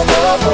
Oh. love.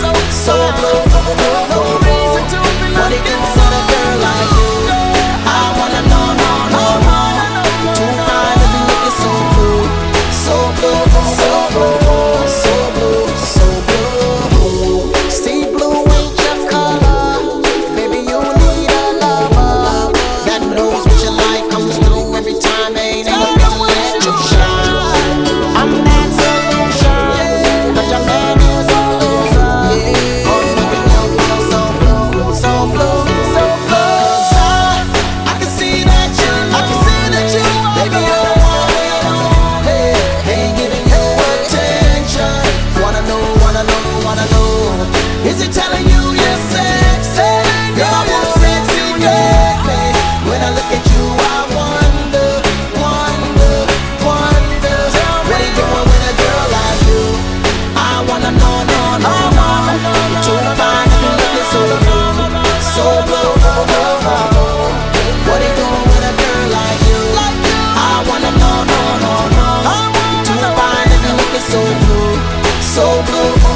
so, so blue.